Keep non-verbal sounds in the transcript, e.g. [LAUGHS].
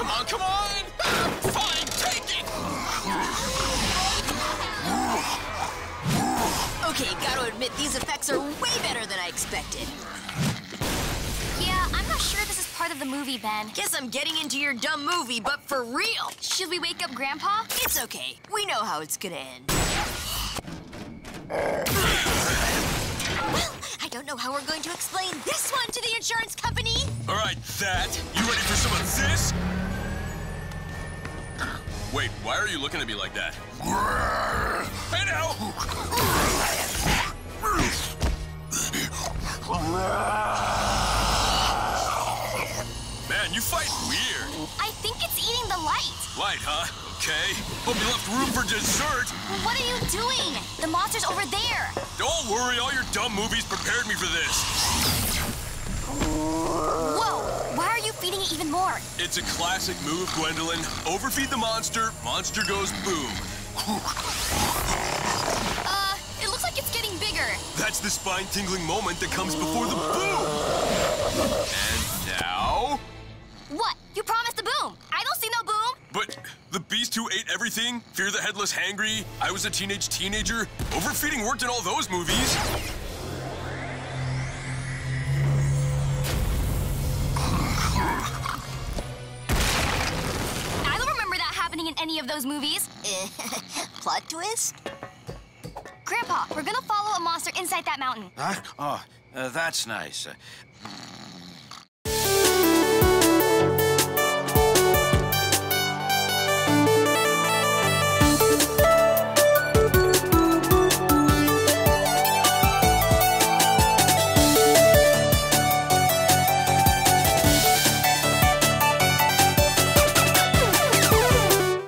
Come on, come on! Ah, fine, take it! Okay, gotta admit, these effects are way better than I expected. Yeah, I'm not sure this is part of the movie, Ben. Guess I'm getting into your dumb movie, but for real! Should we wake up Grandpa? It's okay. We know how it's gonna end. well, I don't know how we're going to explain this one to the insurance company. All right, that Wait, why are you looking at me like that? Hey now! Man, you fight weird. I think it's eating the light. Light, huh? Okay. Hope you left room for dessert. What are you doing? The monster's over there. Don't worry, all your dumb movies prepared me for this. Whoa! Why are you feeding it even more? It's a classic move, Gwendolyn. Overfeed the monster, monster goes boom. Uh, it looks like it's getting bigger. That's the spine-tingling moment that comes before the boom. And now... What? You promised a boom. I don't see no boom. But the beast who ate everything, Fear the Headless Hangry, I was a teenage teenager, overfeeding worked in all those movies. Any of those movies. [LAUGHS] Plot twist? Grandpa, we're gonna follow a monster inside that mountain. Huh? Oh, uh, that's nice. Uh,